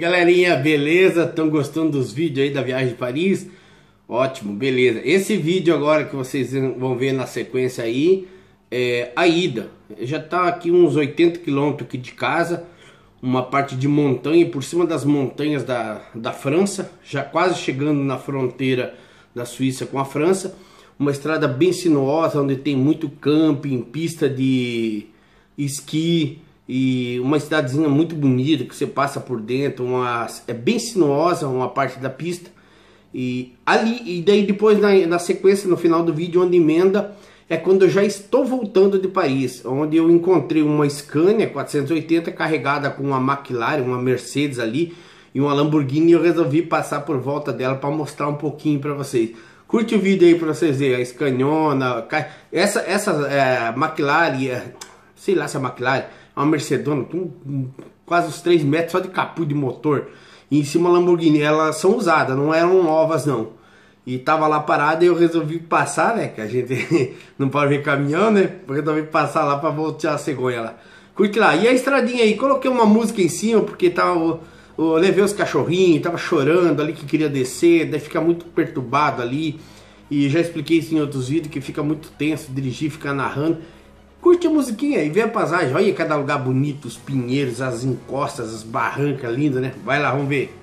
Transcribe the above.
galerinha, beleza? Estão gostando dos vídeos aí da viagem de Paris? Ótimo, beleza. Esse vídeo agora que vocês vão ver na sequência aí é a ida. Já está aqui uns 80 quilômetros aqui de casa, uma parte de montanha por cima das montanhas da, da França, já quase chegando na fronteira da Suíça com a França. Uma estrada bem sinuosa, onde tem muito camping, pista de esqui, e uma cidadezinha muito bonita que você passa por dentro, uma, é bem sinuosa uma parte da pista. E ali e daí depois na, na sequência no final do vídeo onde emenda é quando eu já estou voltando de Paris, onde eu encontrei uma Scania 480 carregada com uma McLaren, uma Mercedes ali e uma Lamborghini e eu resolvi passar por volta dela para mostrar um pouquinho para vocês. Curte o vídeo aí para vocês verem, a Scaniona, essa, essa é, McLaren, é, sei lá se é McLaren, uma Mercedona com quase uns 3 metros só de capuz de motor. E em cima Lamborghini, elas são usadas, não eram novas não. E tava lá parada e eu resolvi passar, né? Que a gente não pode ver caminhão, né? Eu resolvi passar lá para voltar a cegonha lá. Curte lá. E a estradinha aí, coloquei uma música em cima porque tava. Eu levei os cachorrinhos, tava chorando ali que queria descer, daí fica muito perturbado ali. E já expliquei isso em outros vídeos que fica muito tenso dirigir, ficar narrando. Curte a musiquinha e vê a paisagem. Olha cada lugar bonito, os pinheiros, as encostas, as barrancas lindas, né? Vai lá, vamos ver.